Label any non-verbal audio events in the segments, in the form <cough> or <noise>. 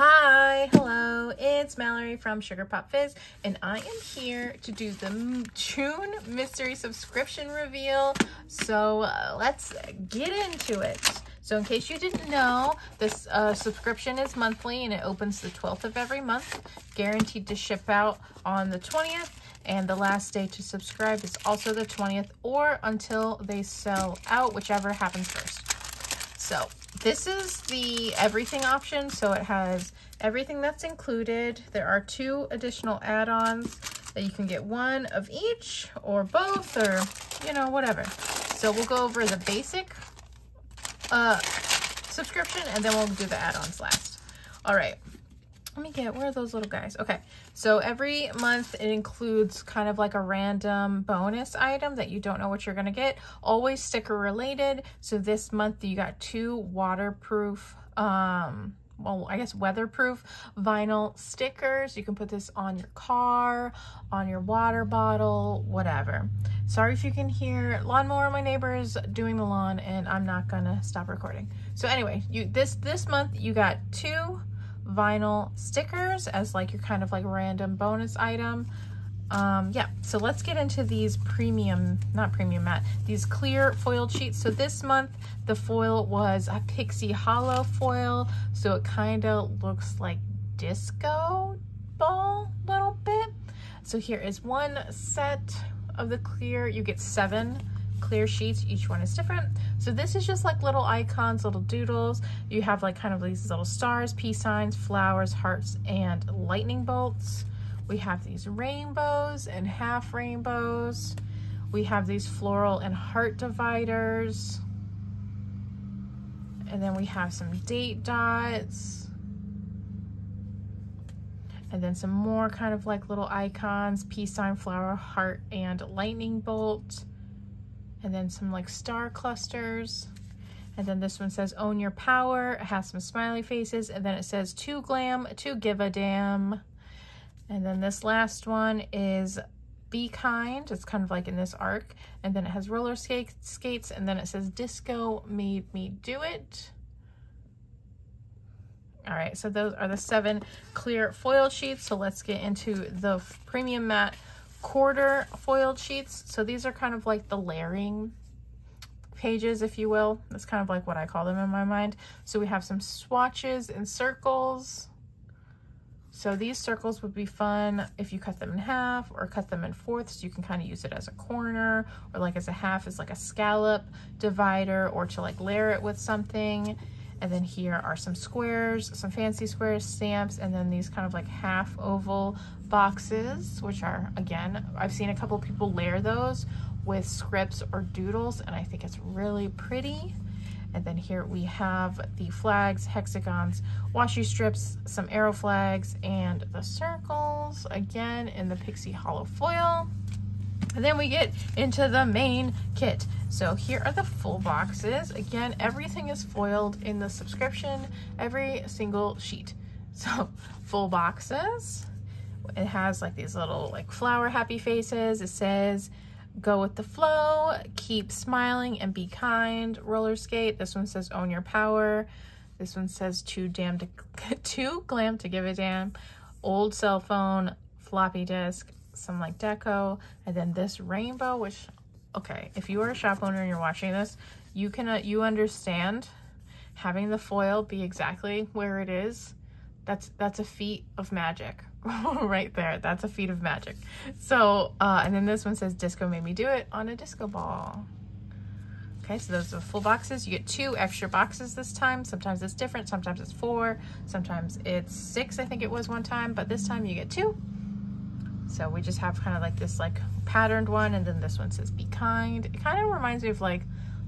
Hi, hello, it's Mallory from Sugar Pop Fizz, and I am here to do the June mystery subscription reveal. So uh, let's get into it. So in case you didn't know, this uh, subscription is monthly and it opens the 12th of every month, guaranteed to ship out on the 20th, and the last day to subscribe is also the 20th or until they sell out, whichever happens first. So this is the everything option. So it has everything that's included. There are two additional add-ons that you can get one of each or both or, you know, whatever. So we'll go over the basic uh, subscription and then we'll do the add-ons last. All right. Let me get, where are those little guys? Okay, so every month it includes kind of like a random bonus item that you don't know what you're gonna get. Always sticker related. So this month you got two waterproof, um, well, I guess weatherproof vinyl stickers. You can put this on your car, on your water bottle, whatever. Sorry if you can hear lawnmower. My neighbor is doing the lawn and I'm not gonna stop recording. So anyway, you this this month you got two vinyl stickers as like your kind of like random bonus item. Um, yeah, so let's get into these premium, not premium matte, these clear foiled sheets. So this month, the foil was a Pixie Hollow foil. So it kind of looks like disco ball a little bit. So here is one set of the clear. You get seven clear sheets. Each one is different. So this is just like little icons, little doodles. You have like kind of these little stars, peace signs, flowers, hearts, and lightning bolts. We have these rainbows and half rainbows. We have these floral and heart dividers. And then we have some date dots. And then some more kind of like little icons, peace sign, flower, heart, and lightning bolt and then some like star clusters. And then this one says own your power. It has some smiley faces. And then it says to glam, to give a damn. And then this last one is be kind. It's kind of like in this arc. And then it has roller skate, skates. And then it says disco made me do it. All right, so those are the seven clear foil sheets. So let's get into the premium matte quarter foiled sheets. So these are kind of like the layering pages, if you will. That's kind of like what I call them in my mind. So we have some swatches and circles. So these circles would be fun if you cut them in half or cut them in fourths. You can kind of use it as a corner or like as a half as like a scallop divider or to like layer it with something. And then here are some squares, some fancy squares, stamps, and then these kind of like half oval boxes, which are, again, I've seen a couple people layer those with scripts or doodles, and I think it's really pretty. And then here we have the flags, hexagons, washi strips, some arrow flags, and the circles, again, in the Pixie Hollow foil. And then we get into the main kit. So here are the full boxes. Again, everything is foiled in the subscription, every single sheet. <laughs> So full boxes. It has like these little like flower happy faces. It says, go with the flow, keep smiling and be kind, roller skate. This one says own your power. This one says too damn to, <laughs> too glam to give a damn. Old cell phone, floppy disk, some like deco, and then this rainbow, which, okay, if you are a shop owner and you're watching this, you can, uh, you understand having the foil be exactly where it is. That's, that's a feat of magic <laughs> right there. That's a feat of magic. So, uh, and then this one says disco made me do it on a disco ball. Okay, so those are full boxes. You get two extra boxes this time. Sometimes it's different. Sometimes it's four. Sometimes it's six, I think it was one time. But this time you get two. So we just have kind of like this like patterned one and then this one says be kind. It kind of reminds me of like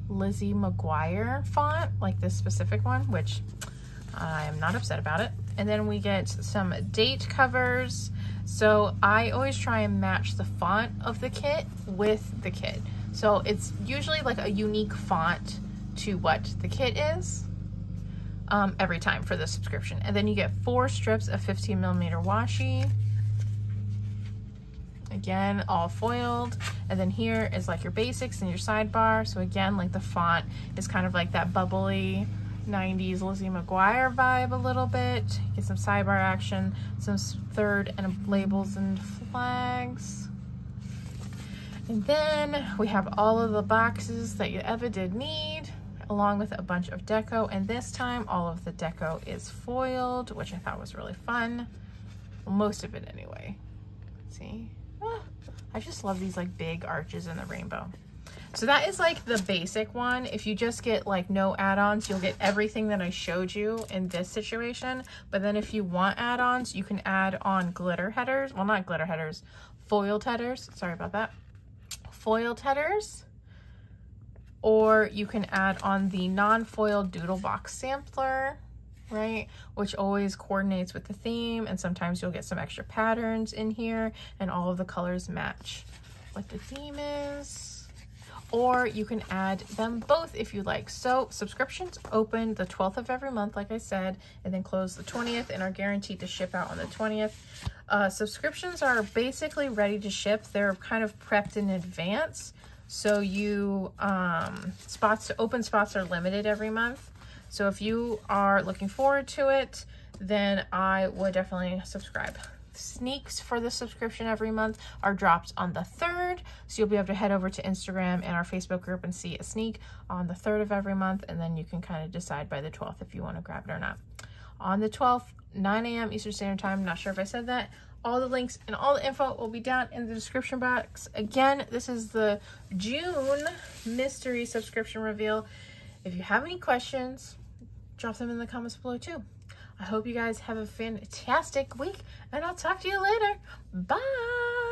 Lizzie McGuire font, like this specific one, which I am not upset about it. And then we get some date covers. So I always try and match the font of the kit with the kit. So it's usually like a unique font to what the kit is um, every time for the subscription. And then you get four strips of 15 millimeter washi. Again, all foiled. And then here is like your basics and your sidebar. So again, like the font is kind of like that bubbly 90s Lizzie McGuire vibe a little bit. Get some sidebar action, some third and labels and flags. And then we have all of the boxes that you ever did need along with a bunch of deco. And this time all of the deco is foiled, which I thought was really fun. Most of it anyway. See. Ah, <gasps> I just love these like big arches in the rainbow. So that is like the basic one. If you just get like no add-ons, you'll get everything that I showed you in this situation. But then if you want add-ons, you can add on glitter headers. Well, not glitter headers, foiled headers. Sorry about that. Foiled headers. Or you can add on the non-foiled doodle box sampler right? Which always coordinates with the theme and sometimes you'll get some extra patterns in here and all of the colors match what the theme is or you can add them both if you like. So subscriptions open the 12th of every month, like I said, and then close the 20th and are guaranteed to ship out on the 20th. Uh, subscriptions are basically ready to ship. They're kind of prepped in advance. So you, um, spots, open spots are limited every month. So if you are looking forward to it, then I would definitely subscribe sneaks for the subscription every month are dropped on the 3rd. So you'll be able to head over to Instagram and our Facebook group and see a sneak on the 3rd of every month. And then you can kind of decide by the 12th if you want to grab it or not. On the 12th, 9 a.m. Eastern Standard Time. Not sure if I said that. All the links and all the info will be down in the description box. Again, this is the June mystery subscription reveal. If you have any questions, drop them in the comments below too. I hope you guys have a fantastic week and I'll talk to you later. Bye.